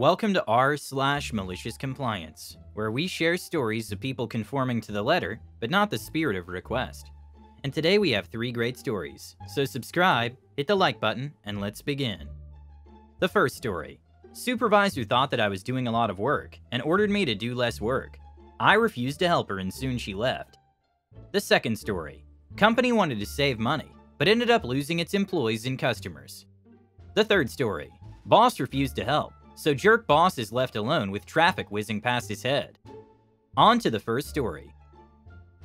Welcome to r slash malicious compliance, where we share stories of people conforming to the letter, but not the spirit of request. And today we have three great stories, so subscribe, hit the like button, and let's begin. The first story. Supervisor thought that I was doing a lot of work and ordered me to do less work. I refused to help her and soon she left. The second story. Company wanted to save money, but ended up losing its employees and customers. The third story. Boss refused to help, so jerk boss is left alone with traffic whizzing past his head. On to the first story.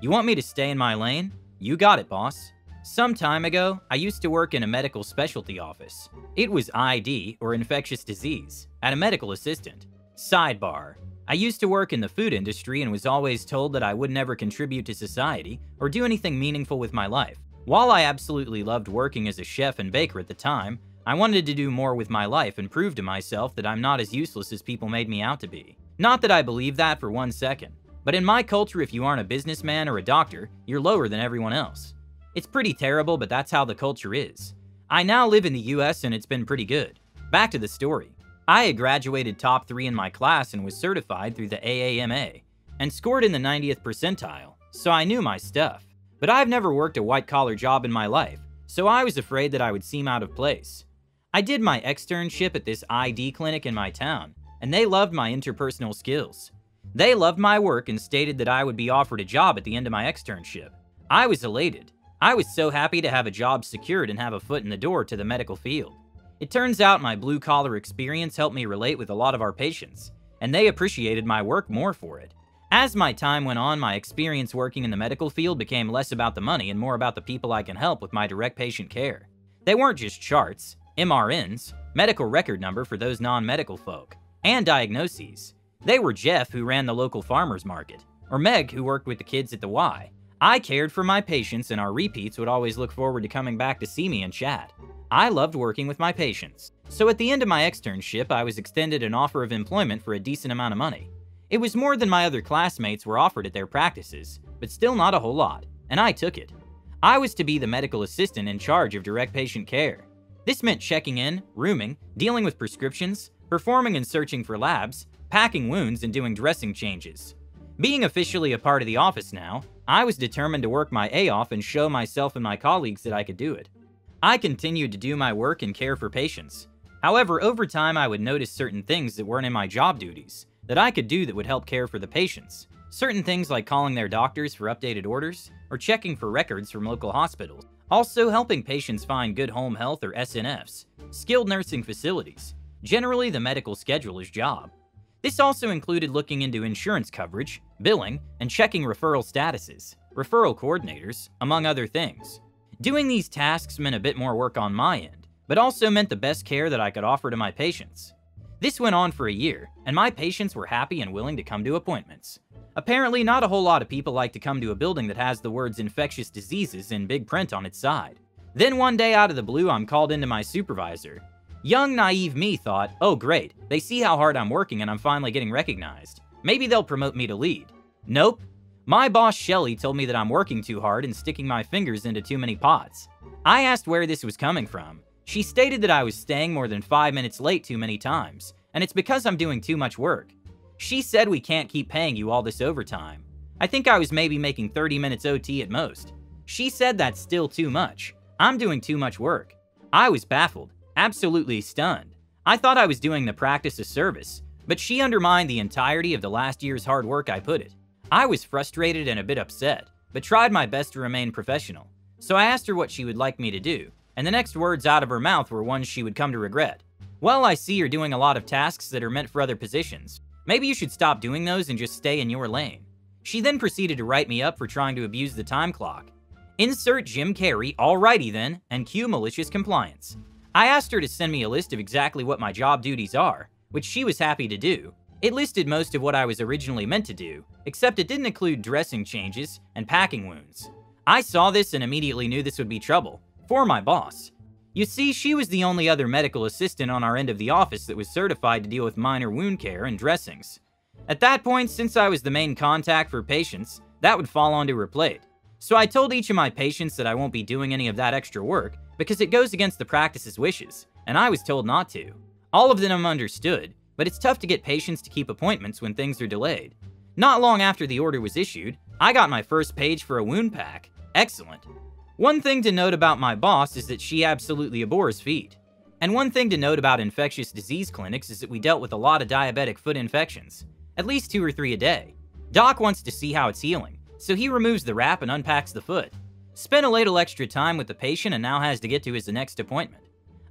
You want me to stay in my lane? You got it, boss. Some time ago, I used to work in a medical specialty office. It was ID, or infectious disease, at a medical assistant. Sidebar. I used to work in the food industry and was always told that I would never contribute to society or do anything meaningful with my life. While I absolutely loved working as a chef and baker at the time, I wanted to do more with my life and prove to myself that I'm not as useless as people made me out to be. Not that I believe that for one second, but in my culture, if you aren't a businessman or a doctor, you're lower than everyone else. It's pretty terrible, but that's how the culture is. I now live in the US and it's been pretty good. Back to the story. I had graduated top 3 in my class and was certified through the AAMA, and scored in the 90th percentile, so I knew my stuff. But I've never worked a white collar job in my life, so I was afraid that I would seem out of place. I did my externship at this ID clinic in my town, and they loved my interpersonal skills. They loved my work and stated that I would be offered a job at the end of my externship. I was elated. I was so happy to have a job secured and have a foot in the door to the medical field. It turns out my blue collar experience helped me relate with a lot of our patients, and they appreciated my work more for it. As my time went on, my experience working in the medical field became less about the money and more about the people I can help with my direct patient care. They weren't just charts, MRNs, medical record number for those non medical folk, and diagnoses. They were Jeff, who ran the local farmer's market, or Meg, who worked with the kids at the Y. I cared for my patients, and our repeats would always look forward to coming back to see me and chat. I loved working with my patients. So at the end of my externship, I was extended an offer of employment for a decent amount of money. It was more than my other classmates were offered at their practices, but still not a whole lot, and I took it. I was to be the medical assistant in charge of direct patient care. This meant checking in, rooming, dealing with prescriptions, performing and searching for labs, packing wounds, and doing dressing changes. Being officially a part of the office now, I was determined to work my A off and show myself and my colleagues that I could do it. I continued to do my work and care for patients. However, over time I would notice certain things that weren't in my job duties, that I could do that would help care for the patients. Certain things like calling their doctors for updated orders, or checking for records from local hospitals. Also helping patients find good home health or SNFs, skilled nursing facilities, generally the medical scheduler's job. This also included looking into insurance coverage, billing, and checking referral statuses, referral coordinators, among other things. Doing these tasks meant a bit more work on my end, but also meant the best care that I could offer to my patients. This went on for a year, and my patients were happy and willing to come to appointments. Apparently, not a whole lot of people like to come to a building that has the words infectious diseases in big print on its side. Then one day out of the blue, I'm called into my supervisor, Young, naive me thought, oh great, they see how hard I'm working and I'm finally getting recognized. Maybe they'll promote me to lead. Nope. My boss Shelly told me that I'm working too hard and sticking my fingers into too many pots. I asked where this was coming from. She stated that I was staying more than 5 minutes late too many times, and it's because I'm doing too much work. She said we can't keep paying you all this overtime. I think I was maybe making 30 minutes OT at most. She said that's still too much. I'm doing too much work. I was baffled absolutely stunned. I thought I was doing the practice a service, but she undermined the entirety of the last year's hard work I put it. I was frustrated and a bit upset, but tried my best to remain professional. So I asked her what she would like me to do, and the next words out of her mouth were ones she would come to regret. Well, I see you're doing a lot of tasks that are meant for other positions. Maybe you should stop doing those and just stay in your lane. She then proceeded to write me up for trying to abuse the time clock. Insert Jim Carrey, alrighty then, and cue malicious compliance. I asked her to send me a list of exactly what my job duties are, which she was happy to do. It listed most of what I was originally meant to do, except it didn't include dressing changes and packing wounds. I saw this and immediately knew this would be trouble, for my boss. You see, she was the only other medical assistant on our end of the office that was certified to deal with minor wound care and dressings. At that point, since I was the main contact for patients, that would fall onto her plate. So I told each of my patients that I won't be doing any of that extra work because it goes against the practice's wishes, and I was told not to. All of them understood, but it's tough to get patients to keep appointments when things are delayed. Not long after the order was issued, I got my first page for a wound pack. Excellent. One thing to note about my boss is that she absolutely abhors feet. And one thing to note about infectious disease clinics is that we dealt with a lot of diabetic foot infections, at least two or three a day. Doc wants to see how it's healing, so he removes the wrap and unpacks the foot. Spent a little extra time with the patient and now has to get to his next appointment.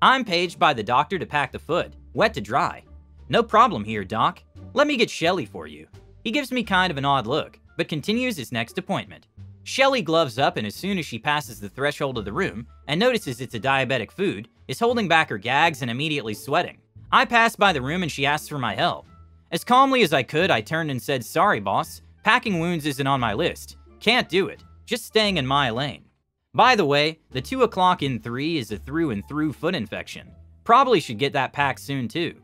I'm paged by the doctor to pack the foot, wet to dry. No problem here, Doc. Let me get Shelly for you. He gives me kind of an odd look, but continues his next appointment. Shelly gloves up and as soon as she passes the threshold of the room and notices it's a diabetic food, is holding back her gags and immediately sweating. I pass by the room and she asks for my help. As calmly as I could, I turned and said, sorry boss, packing wounds isn't on my list. Can't do it. Just staying in my lane. By the way, the 2 o'clock in 3 is a through and through foot infection. Probably should get that packed soon too.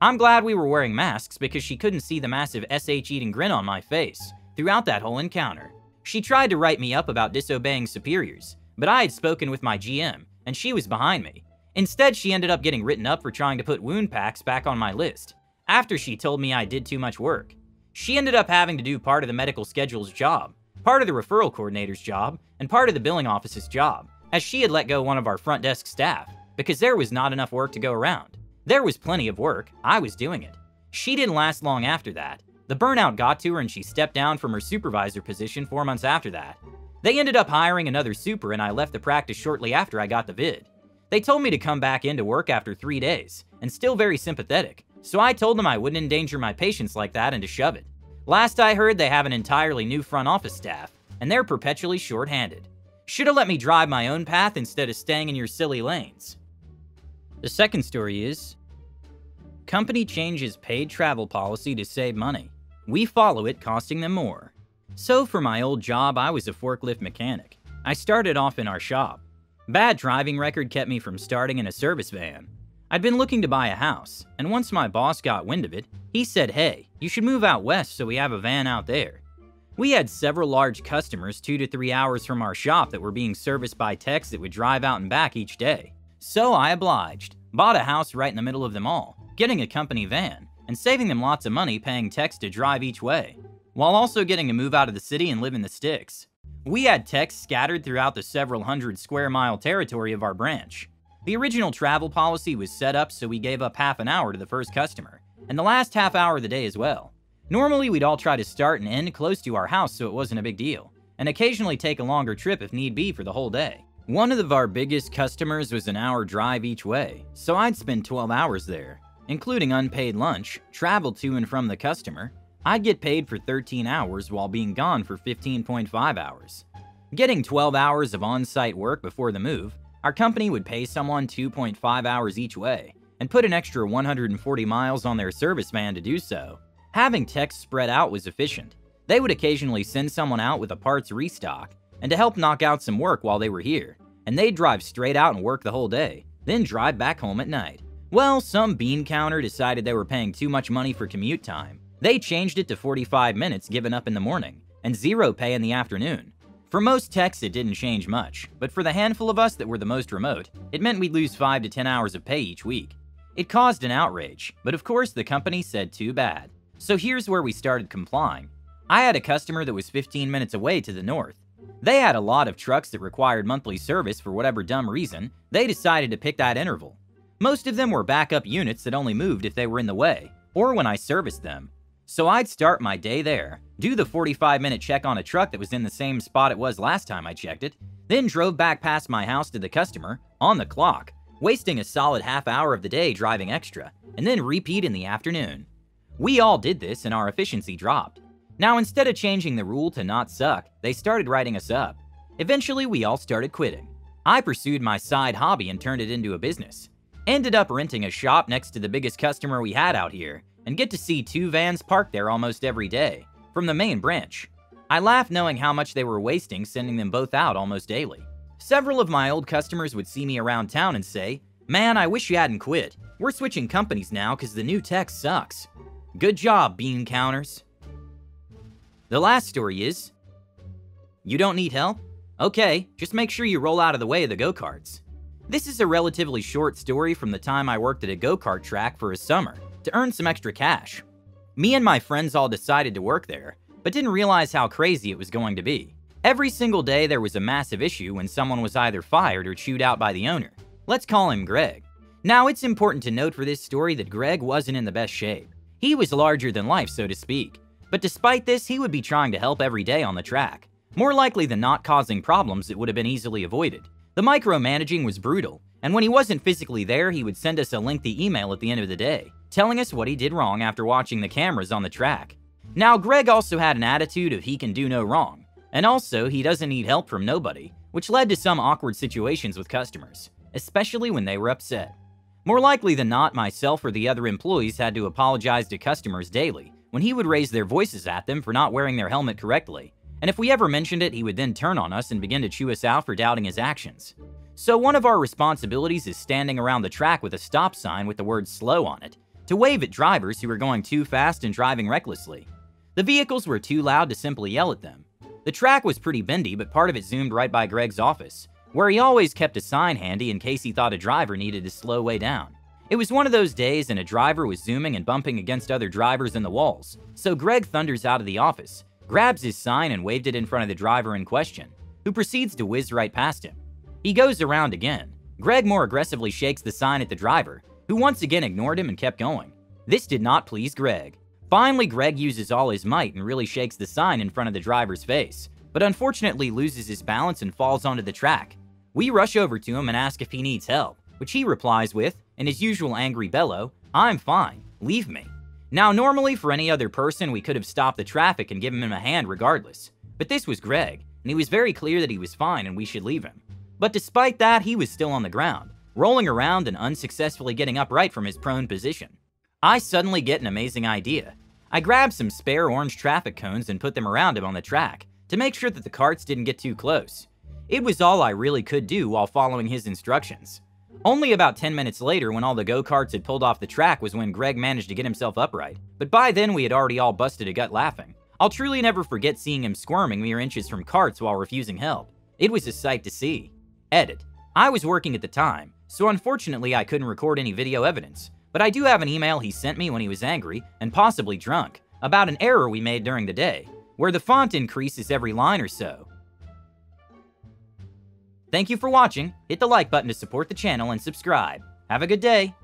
I'm glad we were wearing masks because she couldn't see the massive SH eating grin on my face throughout that whole encounter. She tried to write me up about disobeying superiors, but I had spoken with my GM, and she was behind me. Instead, she ended up getting written up for trying to put wound packs back on my list, after she told me I did too much work. She ended up having to do part of the medical schedule's job, part of the referral coordinator's job, and part of the billing office's job, as she had let go one of our front desk staff, because there was not enough work to go around. There was plenty of work, I was doing it. She didn't last long after that, the burnout got to her and she stepped down from her supervisor position four months after that. They ended up hiring another super and I left the practice shortly after I got the vid. They told me to come back into work after three days, and still very sympathetic, so I told them I wouldn't endanger my patients like that and to shove it. Last I heard, they have an entirely new front office staff, and they're perpetually short-handed. Should've let me drive my own path instead of staying in your silly lanes. The second story is, Company changes paid travel policy to save money we follow it costing them more. So for my old job, I was a forklift mechanic. I started off in our shop. Bad driving record kept me from starting in a service van. I'd been looking to buy a house, and once my boss got wind of it, he said, hey, you should move out west so we have a van out there. We had several large customers two to three hours from our shop that were being serviced by techs that would drive out and back each day. So I obliged, bought a house right in the middle of them all, getting a company van, and saving them lots of money paying techs to drive each way, while also getting to move out of the city and live in the sticks. We had techs scattered throughout the several hundred square mile territory of our branch. The original travel policy was set up so we gave up half an hour to the first customer, and the last half hour of the day as well. Normally, we'd all try to start and end close to our house so it wasn't a big deal, and occasionally take a longer trip if need be for the whole day. One of our biggest customers was an hour drive each way, so I'd spend 12 hours there, including unpaid lunch, travel to and from the customer, I'd get paid for 13 hours while being gone for 15.5 hours. Getting 12 hours of on-site work before the move, our company would pay someone 2.5 hours each way, and put an extra 140 miles on their service van to do so. Having techs spread out was efficient. They would occasionally send someone out with a parts restock, and to help knock out some work while they were here, and they'd drive straight out and work the whole day, then drive back home at night. Well, some bean counter decided they were paying too much money for commute time. They changed it to 45 minutes given up in the morning, and zero pay in the afternoon. For most techs, it didn't change much, but for the handful of us that were the most remote, it meant we'd lose 5 to 10 hours of pay each week. It caused an outrage, but of course the company said too bad. So here's where we started complying. I had a customer that was 15 minutes away to the north. They had a lot of trucks that required monthly service for whatever dumb reason, they decided to pick that interval. Most of them were backup units that only moved if they were in the way, or when I serviced them. So I'd start my day there, do the 45 minute check on a truck that was in the same spot it was last time I checked it, then drove back past my house to the customer, on the clock, wasting a solid half hour of the day driving extra, and then repeat in the afternoon. We all did this and our efficiency dropped. Now instead of changing the rule to not suck, they started writing us up. Eventually we all started quitting. I pursued my side hobby and turned it into a business. Ended up renting a shop next to the biggest customer we had out here, and get to see two vans parked there almost every day, from the main branch. I laughed knowing how much they were wasting sending them both out almost daily. Several of my old customers would see me around town and say, Man, I wish you hadn't quit. We're switching companies now because the new tech sucks. Good job, bean counters. The last story is You don't need help? Okay, just make sure you roll out of the way of the go-karts. This is a relatively short story from the time I worked at a go-kart track for a summer. to earn some extra cash. Me and my friends all decided to work there, but didn't realize how crazy it was going to be. Every single day there was a massive issue when someone was either fired or chewed out by the owner. Let's call him Greg. Now, it's important to note for this story that Greg wasn't in the best shape. He was larger than life, so to speak. But despite this, he would be trying to help every day on the track. More likely than not causing problems that would have been easily avoided. The micromanaging was brutal, and when he wasn't physically there, he would send us a lengthy email at the end of the day, telling us what he did wrong after watching the cameras on the track. Now, Greg also had an attitude of he can do no wrong, and also he doesn't need help from nobody, which led to some awkward situations with customers, especially when they were upset. More likely than not, myself or the other employees had to apologize to customers daily when he would raise their voices at them for not wearing their helmet correctly, and if we ever mentioned it, he would then turn on us and begin to chew us out for doubting his actions. So one of our responsibilities is standing around the track with a stop sign with the word slow on it, to wave at drivers who are going too fast and driving recklessly. The vehicles were too loud to simply yell at them. The track was pretty bendy, but part of it zoomed right by Greg's office, where he always kept a sign handy in case he thought a driver needed to slow way down. It was one of those days and a driver was zooming and bumping against other drivers in the walls, so Greg thunders out of the office, grabs his sign and waved it in front of the driver in question, who proceeds to whiz right past him. He goes around again. Greg more aggressively shakes the sign at the driver, who once again ignored him and kept going. This did not please Greg. Finally, Greg uses all his might and really shakes the sign in front of the driver's face, but unfortunately loses his balance and falls onto the track. We rush over to him and ask if he needs help, which he replies with, in his usual angry bellow, I'm fine, leave me. Now, normally for any other person, we could have stopped the traffic and given him a hand regardless, but this was Greg, and he was very clear that he was fine and we should leave him. But despite that, he was still on the ground, rolling around and unsuccessfully getting upright from his prone position. I suddenly get an amazing idea. I grab some spare orange traffic cones and put them around him on the track to make sure that the carts didn't get too close. It was all I really could do while following his instructions. Only about 10 minutes later, when all the go karts had pulled off the track, was when Greg managed to get himself upright. But by then, we had already all busted a gut laughing. I'll truly never forget seeing him squirming mere inches from carts while refusing help. It was a sight to see. Edit. I was working at the time, so unfortunately I couldn't record any video evidence, but I do have an email he sent me when he was angry, and possibly drunk, about an error we made during the day, where the font increases every line or so. Thank you for watching, hit the like button to support the channel and subscribe. Have a good day!